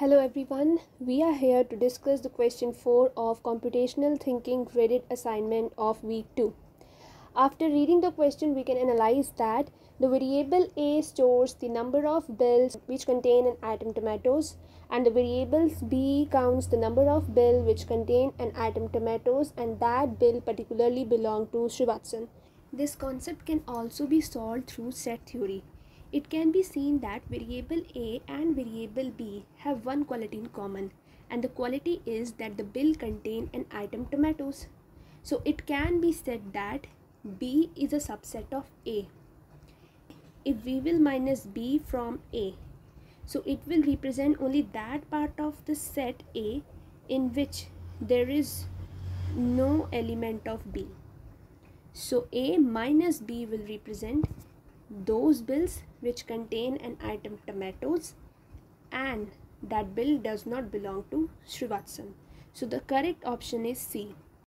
Hello everyone, we are here to discuss the question 4 of computational thinking graded assignment of week 2. After reading the question, we can analyze that the variable A stores the number of bills which contain an item tomatoes and the variables B counts the number of bill which contain an item tomatoes and that bill particularly belong to Srivatsan. This concept can also be solved through set theory. It can be seen that variable A and variable B have one quality in common and the quality is that the bill contain an item tomatoes. So it can be said that B is a subset of A. If we will minus B from A, so it will represent only that part of the set A in which there is no element of B. So A minus B will represent those bills which contain an item tomatoes and that bill does not belong to Srivatsan. So the correct option is C.